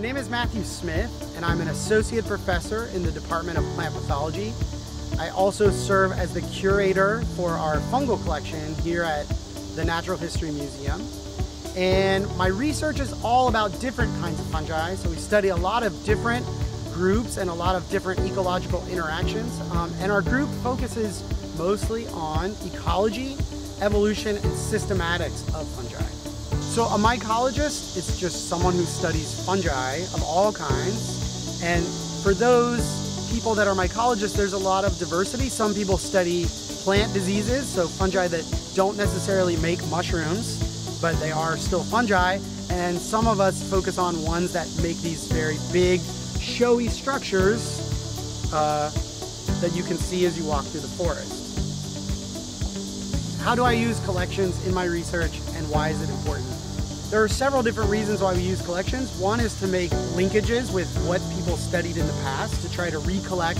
My name is Matthew Smith, and I'm an associate professor in the Department of Plant Pathology. I also serve as the curator for our fungal collection here at the Natural History Museum. And my research is all about different kinds of fungi. So we study a lot of different groups and a lot of different ecological interactions. Um, and our group focuses mostly on ecology, evolution, and systematics of fungi. So a mycologist is just someone who studies fungi of all kinds. And for those people that are mycologists, there's a lot of diversity. Some people study plant diseases, so fungi that don't necessarily make mushrooms, but they are still fungi. And some of us focus on ones that make these very big, showy structures uh, that you can see as you walk through the forest. How do I use collections in my research and why is it important? There are several different reasons why we use collections. One is to make linkages with what people studied in the past, to try to recollect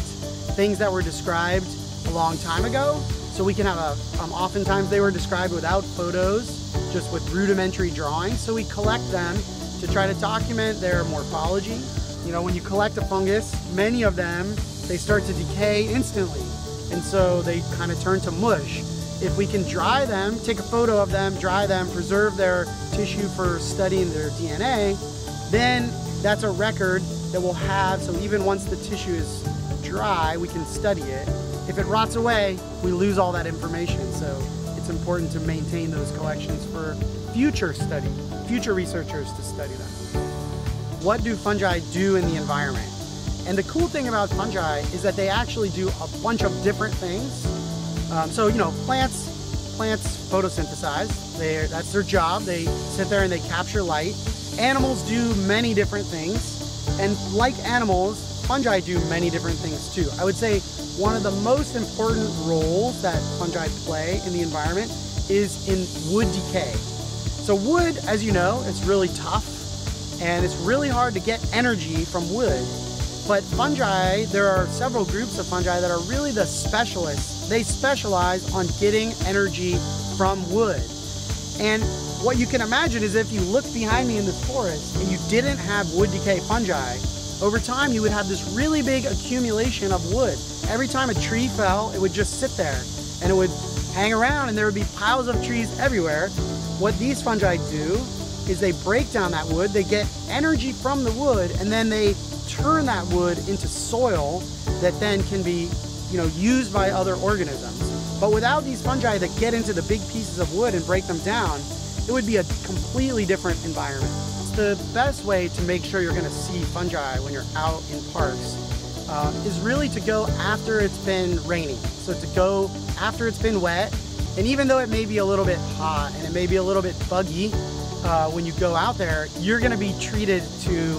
things that were described a long time ago. So we can have a, um, oftentimes they were described without photos, just with rudimentary drawings. So we collect them to try to document their morphology. You know, when you collect a fungus, many of them, they start to decay instantly. And so they kind of turn to mush. If we can dry them, take a photo of them, dry them, preserve their tissue for studying their DNA, then that's a record that we'll have. So even once the tissue is dry, we can study it. If it rots away, we lose all that information. So it's important to maintain those collections for future study, future researchers to study them. What do fungi do in the environment? And the cool thing about fungi is that they actually do a bunch of different things um, so, you know, plants, plants photosynthesize. They, that's their job. They sit there and they capture light. Animals do many different things. And like animals, fungi do many different things too. I would say one of the most important roles that fungi play in the environment is in wood decay. So wood, as you know, it's really tough and it's really hard to get energy from wood. But fungi, there are several groups of fungi that are really the specialists. They specialize on getting energy from wood. And what you can imagine is if you look behind me in this forest and you didn't have wood decay fungi, over time you would have this really big accumulation of wood. Every time a tree fell, it would just sit there and it would hang around and there would be piles of trees everywhere. What these fungi do is they break down that wood, they get energy from the wood, and then they turn that wood into soil that then can be you know, used by other organisms. But without these fungi that get into the big pieces of wood and break them down, it would be a completely different environment. The best way to make sure you're gonna see fungi when you're out in parks uh, is really to go after it's been raining. So to go after it's been wet, and even though it may be a little bit hot and it may be a little bit buggy uh, when you go out there, you're gonna be treated to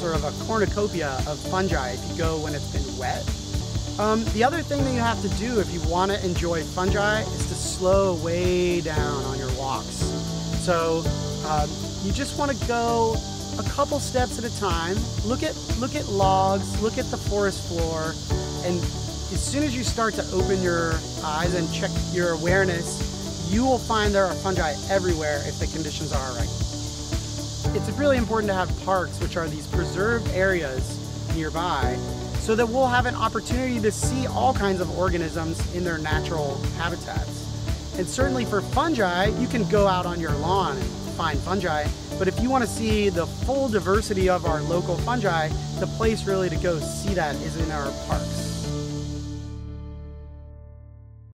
sort of a cornucopia of fungi if you go when it's been wet. Um, the other thing that you have to do if you want to enjoy fungi is to slow way down on your walks. So um, you just want to go a couple steps at a time. Look at look at logs, look at the forest floor, and as soon as you start to open your eyes and check your awareness, you will find there are fungi everywhere if the conditions are right it's really important to have parks, which are these preserved areas nearby, so that we'll have an opportunity to see all kinds of organisms in their natural habitats. And certainly for fungi, you can go out on your lawn and find fungi, but if you want to see the full diversity of our local fungi, the place really to go see that is in our parks.